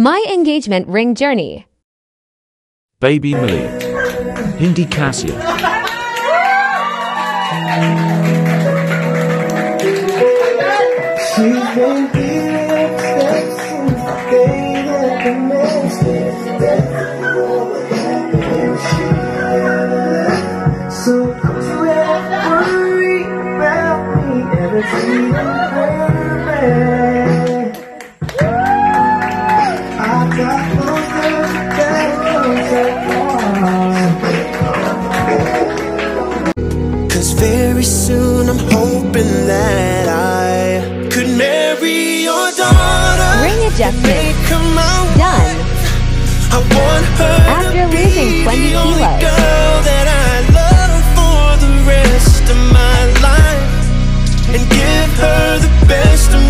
My engagement ring journey. Baby Malik. Hindi Cassia. So don't worry about me Everything perfect very soon I'm hoping that I could marry your daughter Ring adjustment. Make her my Done. I want her After to losing 20 the only kilos. girl that I love for the rest of my life and give her the best of me